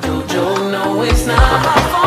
Do you know it's not.